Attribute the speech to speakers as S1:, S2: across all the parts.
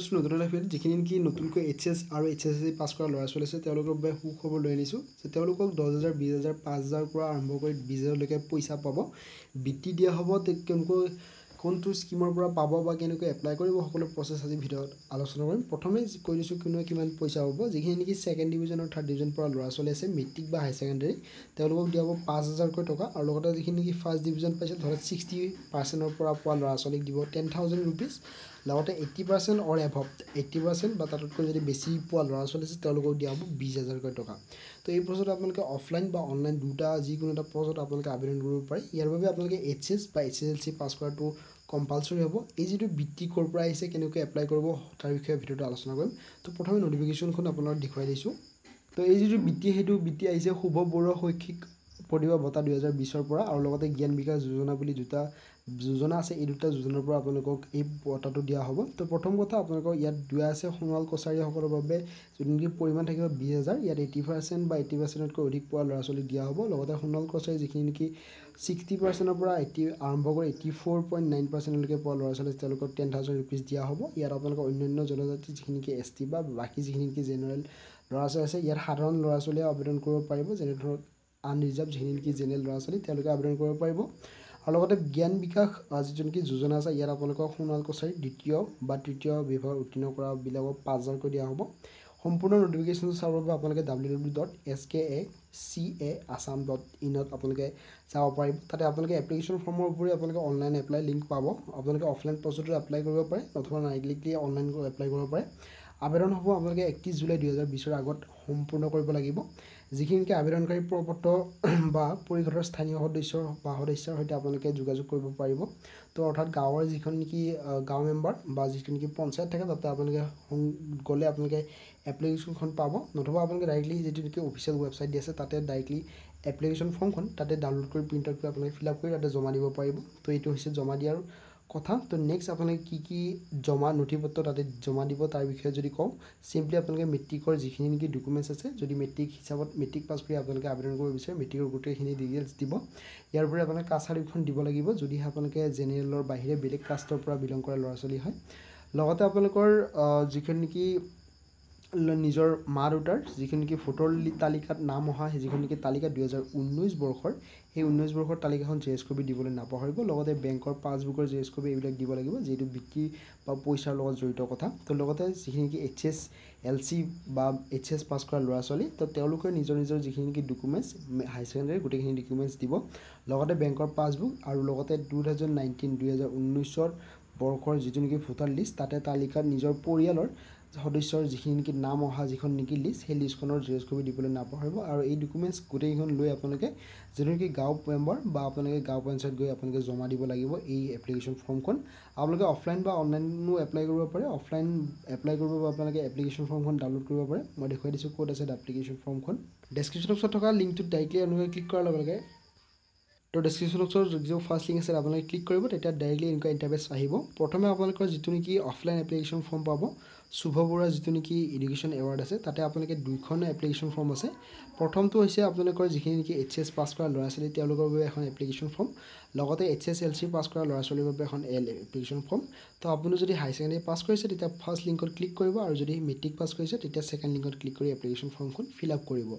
S1: কৰিছোঁ নতুন এটা ভিডিঅ'ত যিখিনি নেকি নতুনকৈ এইচ এছ আৰু এইচ এছ এছ পাছ কৰা ল'ৰা ছোৱালী আছে তেওঁলোকৰ বাবে সুখবৰ লৈ আনিছোঁ যে তেওঁলোকক দহ হাজাৰ বিছ হাজাৰ পাঁচ হাজাৰৰ পৰা আৰম্ভ কৰি বিছ হাজাৰলৈকে পইচা পাব। বৃত্তি দিয়া হ'ব কেনেকৈ কোনটো স্কীমৰ পৰা পাব বা কেনেকৈ এপ্লাই কৰিব সকলো প্ৰচেছ আজি ভিডিঅ'ত আলোচনা কৰিম। প্ৰথমে কৈ দিছোঁ কোনোৱে কিমান পইচা হ'ব যিখিনি নেকি ছেকেণ্ড ডিভিজন আৰু থাৰ্ড ডিভিজন পৰা ল'ৰা ছোৱালী আছে মেট্ৰিক বা হায়াৰ ছেকেণ্ডেৰী তেওঁলোকক দিয়া হ'ব পাঁচ হাজাৰকৈ টকা। আৰু লগতে যিখিনি নেকি ফাৰ্ষ্ট ডিভিজন পাইছে ধৰক ছিক্সটি পাৰ্চেণ্টৰ পৰা পোৱা ল'ৰা ছোৱালীক দিব টেন থাউজেণ্ড ৰুপিজ লগতে eighty percent or above eighty percent বা তাতকৈ যদি বেছি পোৱা ল'ৰা ছোৱালী আছে তেওঁলোকক দিয়া হ'ব বিছ হাজাৰকৈ টকা। তো এই প্ৰজেক্টত আপোনালোকে অফলাইন বা অনলাইন দুটা যিকোনো এটা প্ৰজেক্টত আপোনালোকে আবেদন কৰিব পাৰে। ইয়াৰ বাবে আপোনালোকে এইচ এছ বা H S L C pass কৰাটো কম্পালচৰি হ'ব। এই যিটো বৃত্তি ক'ৰ পৰা আহিছে কেনেকৈ এপ্লাই কৰিব তাৰ বিষয়ে ভিডিঅ'টো আলোচনা কৰিম। তো প্ৰথমে নটিফিকেশ্যনখন আপোনালোকক দেখুৱাই দিছোঁ। তো এই যিটো বৃত্তি সেইটো বৃত্তি আহিছে শুভ বড়ো শৈক্ষিক প্ৰতিভা বঁটা দুহেজাৰ বিছৰ পৰা আৰু লগতে জ্ঞান বিকাশ যোজনা বুলি দুটা যোজনা আছে এই দুটা যোজনাৰ পৰা আপোনালোকক এই বঁটাটো দিয়া হ'ব। তো প্ৰথম কথা আপোনালোকক ইয়াত দিয়া আছে সোণোৱাল কছাৰীসকলৰ বাবে যোনটো নেকি পৰিমাণ থাকিব বিছ হাজাৰ ইয়াত এইটি পাৰ্চেণ্ট বা এইটি পাৰ্চেণ্টতকৈ অধিক পোৱা ল'ৰা ছোৱালীক দিয়া হ'ব। লগতে সোণোৱাল কছাৰী যিখিনি নেকি ছিক্সটি পাৰ্চেণ্টৰ পৰা এইটি আৰম্ভ কৰি এইটি ফ'ৰ পইণ্ট নাইন পাৰ্চেণ্টলৈকে পোৱা ল'ৰা ছোৱালী তেওঁলোকক টেন থাউজেণ্ড ৰুপিজ দিয়া হ'ব। ইয়াত আপোনালোকৰ অন্যান্য জনজাতি যিখিনি নেকি এছ টি বা বাকী যিখিনি নেকি জেনেৰেল ল'ৰা ছোৱালী আছে ইয়াত সাধাৰণ ল'ৰা ছোৱালীয়ে আবেদন কৰিব পাৰিব। যেনে ধৰক আনৰিজাৰ্ভ যিখিনি নেকি জেনেৰেল ল'ৰা ছোৱালী তেওঁলোকে আবেদন কৰিব পাৰিব। আৰু লগতে জ্ঞান বিকাশ যিটো নেকি যোজনা আছে ইয়াত আপোনালোকক সোণোৱাল কছাৰী দ্বিতীয় বা তৃতীয় বিভাগ উত্তীৰ্ণ কৰাবিলাকক পাঁচ হাজাৰকৈ দিয়া হ'ব। সম্পূৰ্ণ নটিফিকেশ্যনটো চাবৰ বাবে আপোনালোকে W W dot S K A C A Assam dot ইনত আপোনালোকে চাব পাৰিব। তাতে আপোনালোকে এপ্লিকেশ্যন ফৰ্মৰ উপৰি আপোনালোকে অনলাইন এপ্লাই লিংক পাব। আপোনালোকে অফলাইন প্ৰচেছটো এপ্লাই কৰিব পাৰে অথবা ডাইৰেক্টলি অনলাইন এপ্লাই কৰিব পাৰে। আবেদন হ'ব আপোনালোকে একত্ৰিছ জুলাই দুহেজাৰ বিছৰ আগত সম্পূৰ্ণ কৰিব লাগিব। যিখিনি নেকি আবেদনকাৰী প্ৰপত্ৰ বা পৰিষদৰ স্থানীয় সদস্য বা সদস্যৰ সৈতে আপোনালোকে যোগাযোগ কৰিব পাৰিব। তো অৰ্থাৎ গাঁৱৰ যিখন নেকি গাঁও মেম্বাৰ বা যিটো নেকি পঞ্চায়ত থাকে তাতে আপোনালোকে গ'লে আপোনালোকে এপ্লিকেশ্যনখন পাব। নতুবা আপোনালোকে ডাইৰেক্টলি যিটো নেকি অফিচিয়েল ৱেবছাইট দি আছে তাতে ডাইৰেক্টলি এপ্লিকেশ্যন ফৰ্মখন তাতে ডাউনলোড কৰি প্ৰিণ্ট আউট কৰি আপোনালোকে ফিল আপ কৰি তাতে জমা দিব পাৰিব। তো এইটো হৈছে জমা দিয়াৰ কথা তো নেক্সট আপোনালোকে কি কি জমা নথি পত্ৰ তাতে জমা দিব তাৰ বিষয়ে যদি কওঁ চিম্পলি আপোনালোকে মেট্ৰিকৰ যিখিনি নেকি ডকুমেণ্টছ আছে যদি মেট্ৰিক হিচাপত মেট্ৰিক পাছ কৰি আপোনালোকে আবেদন কৰিব বিচাৰে মেট্ৰিকৰ গোটেইখিনি ডিটেইলছ দিব। ইয়াৰ উপৰি আপোনালোকে চাৰ্টিফিকেটখন দিব লাগিব যদিহে আপোনালোকে জেনেৰেলৰ বাহিৰে বেলেগ কাষ্টৰ পৰা বিলং কৰা ল'ৰা ছোৱালী হয়। লগতে আপোনালোকৰ যিখন নেকি নিজৰ মা দেউতাৰ যিখন নেকি ভোটৰ তালিকাত নাম অহা যিখন নেকি তালিকা দুহেজাৰ ঊনৈছ বৰ্ষৰ সেই ঊনৈছ বৰ্ষৰ তালিকাখন জে এছ কপি দিবলৈ নাপাহৰিব। লগতে বেংকৰ পাছবুকৰ জে এছ কপি এইবিলাক দিব লাগিব যিহেতু বিক্ৰী বা পইচাৰ লগত জড়িত কথা। তো লগতে যিখিনি নেকি এইচ এছ এল চি বা এইচ এছ পাছ কৰা ল'ৰা ছোৱালী তো তেওঁলোকে নিজৰ নিজৰ যিখিনি নেকি ডকুমেণ্টছ হাই ছেকেণ্ডেৰী গোটেইখিনি ডকুমেণ্টছ দিব। লগতে বেংকৰ পাছবুক আৰু লগতে টু থাউজেণ্ড নাইনটিন দুহেজাৰ ঊনৈছৰ বৰ্ষৰ যিটো নেকি ভোটাৰ লিষ্ট তাতে তালিকাত নিজৰ পৰিয়ালৰ সদস্যৰ যিখিনি নেকি নাম অহা যিখন নেকি লিষ্ট সেই লিষ্টখনৰ জেৰক্স কপি দিবলৈ নাপাহৰিব আৰু এই ডকুমেণ্টছ গোটেইকেইখন লৈ আপোনালোকে যিটো নেকি গাঁও মেম্বাৰ বা আপোনালোকে গাঁও পঞ্চায়ত গৈ আপোনালোকে জমা দিব লাগিব এই এপ্লিকেশ্যন ফৰ্মখন আপোনালোকে অফলাইন বা অনলাইনো এপ্লাই কৰিব পাৰে। অফলাইন এপ্লাই কৰিব বাবে আপোনালোকে এপ্লিকেশ্যন ফৰ্মখন ডাউনলোড কৰিব পাৰে। মই দেখুৱাই দিছোঁ ক'ত আছে এপ্লিকেশ্যন ফৰ্মখন ডেছক্ৰিপশ্যন বক্সত থকা লিংকটোত ডাইৰেক্টলি আপোনালোকে ক্লিক কৰাৰ লগে লগে। তো ডেছক্ৰিপশ্যন বক্সৰ যিটো ফাৰ্ষ্ট লিংক আছে আপোনালোকে ক্লিক কৰিব তেতিয়া ডাইৰেক্টলি এনেকুৱা ইণ্টাৰফেচ আহিব। প্ৰথমে আপোনালোকৰ যিটো নেকি অফলাইন এপ্লিকেশ্যন ফৰ্ম পাব শুভ বৰুৱা যিটো নেকি এডুকেশ্যন এৱাৰ্ড আছে তাতে আপোনালোকে দুইখন এপ্লিকেশ্যন ফৰ্ম আছে। প্ৰথমটো হৈছে আপোনালোকৰ যিখিনি নেকি এইচ এছ পাছ কৰা ল'ৰা ছোৱালী তেওঁলোকৰ বাবে এখন এপ্লিকেশ্যন ফৰ্ম লগতে H S L C pass কৰা ল'ৰা ছোৱালীৰ বাবে এখন এল এপ্লিকেশ্যন ফৰ্ম তো আপুনি যদি হাই ছেকেণ্ডেৰী পাছ কৰিছে তেতিয়া ফাৰ্ষ্ট লিংকত ক্লিক কৰিব আৰু যদি মেট্ৰিক পাছ কৰিছে তেতিয়া ছেকেণ্ড লিংকত ক্লিক কৰি এপ্লিকেশ্যন ফৰ্মখন ফিল আপ কৰিব।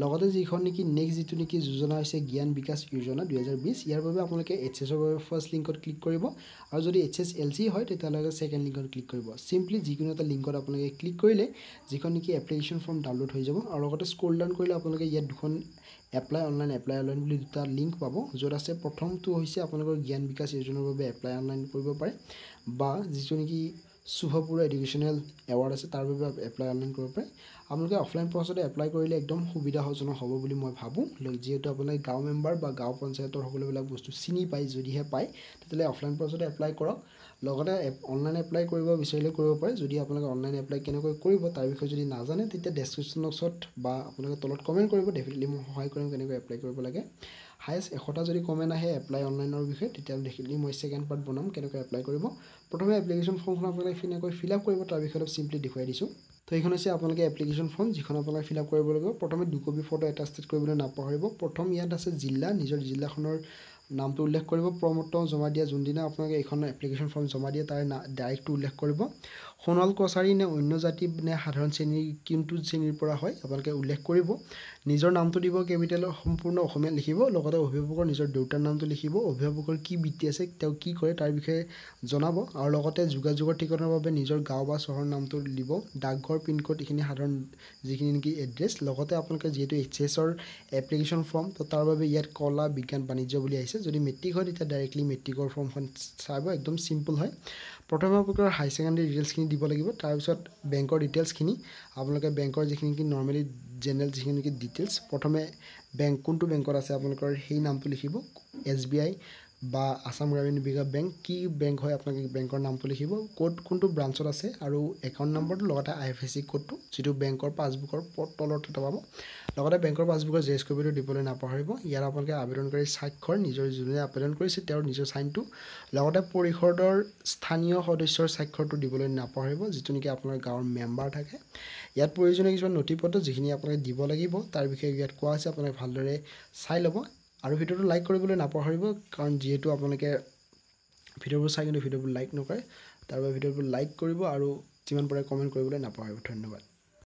S1: লগতে যিখন নেকি নেক্সট যিটো নেকি যোজনা হৈছে জ্ঞান বিকাশ যোজনা দুহেজাৰ বিছ ইয়াৰ বাবে আপোনালোকে এইচ এছৰ বাবে ফাৰ্ষ্ট লিংকত ক্লিক কৰিব আৰু যদি এইচ এছ এল চি হয় তেতিয়াহ'লে ছেকেণ্ড লিংকত ক্লিক কৰিব। চিম্পলি যিকোনো এটা লিংকত আপোনালোকে ক্লিক কৰিলে যিখন নেকি এপ্লিকেশ্যন ফৰ্ম ডাউনলোড হৈ যাব। আৰু লগতে স্ক্ৰল ডাউন কৰিলে আপোনালোকে ইয়াত দুখন এপ্লাই অনলাইন এপ্লাই অনলাইন বুলি দুটা লিংক পাব য'ত আছে প্ৰথমটো হৈছে আপোনালোকৰ জ্ঞান বিকাশ যোজনাৰ বাবে এপ্লাই অনলাইন কৰিব পাৰে বা যিটো নেকি শুভপুৰ এডুকেশ্যনেল এৱাৰ্ড আছে তাৰ বাবে এপ্লাই অনলাইন কৰিব পাৰে। আপোনালোকে অফলাইন প্ৰচেছতে এপ্লাই কৰিলে একদম সুবিধাজনক হ'ব বুলি মই ভাবোঁ। যিহেতু আপোনালোকে গাঁও মেম্বাৰ বা গাঁও পঞ্চায়তৰ সকলোবিলাক বস্তু চিনি পায় যদিহে পায় তেতিয়াহ'লে অফলাইন প্ৰচেছতে এপ্লাই কৰক। লগতে অনলাইন এপ্লাই কৰিব বিচাৰিলে কৰিব পাৰে। যদি আপোনালোকে অনলাইন এপ্লাই কেনেকৈ কৰিব তাৰ বিষয়ে যদি নাজানে তেতিয়া ডেছক্ৰিপশ্যন বক্সত বা আপোনালোকে তলত কমেণ্ট কৰিব ডেফিনেটলি মই সহায় কৰিম কেনেকৈ এপ্লাই কৰিব লাগে। হায়েষ্ট এশটা যদি কমেণ্ট আহে এপ্লাই অনলাইনৰ বিষয়ে তেতিয়াহ'লে ডেফিনেটলি মই ছেকেণ্ড পাৰ্ট বনাম কেনেকৈ এপ্লাই কৰিব। প্ৰথমে এপ্লিকেশ্যন ফৰ্মখন আপোনালোকে কেনেকৈ ফিল আপ কৰিব তাৰ বিষয়ে অলপ চিম্পলি দেখুৱাই দিছোঁ। তো এইখন হৈছে আপোনালোকে এপ্লিকেশ্যন ফৰ্ম যিখন আপোনালোকে ফিল আপ কৰিব লাগিব। প্ৰথমে দুকপি ফটো এটা ষ্টেট কৰিবলৈ নাপাহৰিব। প্ৰথম ইয়াত আছে জিলা নিজৰ জিলাখনৰ নামটো উল্লেখ কৰিব প্ৰমত্ত জমা দিয়া যোনদিনা আপোনালোকে এইখন এপ্লিকেশ্যন ফৰ্ম জমা দিয়ে তাৰ না ডাইৰেক্টটো উল্লেখ কৰিব। সোণোৱাল কছাৰী নে অন্য জাতি নে সাধাৰণ শ্ৰেণীৰ কোনটো শ্ৰেণীৰ পৰা হয় আপোনালোকে উল্লেখ কৰিব। নিজৰ নামটো দিব কেপিটেলৰ সম্পূৰ্ণ অসমীয়াত লিখিব লগতে অভিভাৱকৰ নিজৰ দেউতাৰ নামটো লিখিব অভিভাৱকৰ কি বৃত্তি আছে তেওঁ কি কৰে তাৰ বিষয়ে জনাব আৰু লগতে যোগাযোগৰ ঠিকনাৰ বাবে নিজৰ গাঁও বা চহৰৰ নামটো দিব ডাকঘৰ পিনক'ড এইখিনি সাধাৰণ যিখিনি নেকি এড্ৰেছ লগতে আপোনালোকে যিহেতু এইচ এছৰ এপ্লিকেশ্যন ফৰ্ম তো তাৰ বাবে ইয়াত কলা বিজ্ঞান বাণিজ্য বুলি আহিছে যদি মেট্ৰিক হয় তেতিয়া ডাইৰেক্টলি মেট্ৰিকৰ ফৰ্মখন চাব একদম চিম্পল হয়। প্ৰথমে আপোনালোকৰ হাই ছেকেণ্ডেৰী ডিটেইলছখিনি দিব লাগিব তাৰপিছত বেংকৰ ডিটেইলছখিনি আপোনালোকে বেংকৰ যিখিনি নেকি নৰ্মেলি জেনেৰেল যিখিনি নেকি ডিটেইলছ প্ৰথমে বেংক কোনটো বেংকত আছে আপোনালোকৰ সেই নামটো লিখিব এছ বি আই বা আছাম গ্ৰামীণ বিকাশ বেংক কি বেংক হয় আপোনালোকে বেংকৰ নামটো লিখিব ক'ত কোনটো ব্ৰাঞ্চত আছে আৰু একাউণ্ট নম্বৰটো লগতে আই এফ এছ চি ক'ডটো যিটো বেংকৰ পাছবুকৰ তলত পাব। লগতে বেংকৰ পাছবুকৰ জেৰেক্স কপিটো দিবলৈ নাপাহৰিব। ইয়াত আপোনালোকে আবেদনকাৰী স্বাক্ষৰ নিজৰ যোনে আবেদন কৰিছে তেওঁৰ নিজৰ চাইনটো লগতে পৰিষদৰ স্থানীয় সদস্যৰ স্বাক্ষৰটো দিবলৈ নাপাহৰিব যিটো নেকি আপোনাৰ গাঁৱৰ মেম্বাৰ থাকে। ইয়াত প্ৰয়োজনীয় কিছুমান নথি পত্ৰ যিখিনি আপোনালোকে দিব লাগিব তাৰ বিষয়ে ইয়াত কোৱা হৈছে আপোনালোকে ভালদৰে চাই ল'ব। আৰু ভিডিঅ'টো লাইক কৰিবলৈ নাপাহৰিব কাৰণ যিহেতু আপোনালোকে ভিডিঅ'বোৰ চাই কিন্তু ভিডিঅ'বোৰ লাইক নকৰে তাৰ বাবে ভিডিঅ'বোৰ লাইক কৰিব আৰু যিমান পাৰে কমেণ্ট কৰিবলৈ নাপাহৰিব। ধন্যবাদ।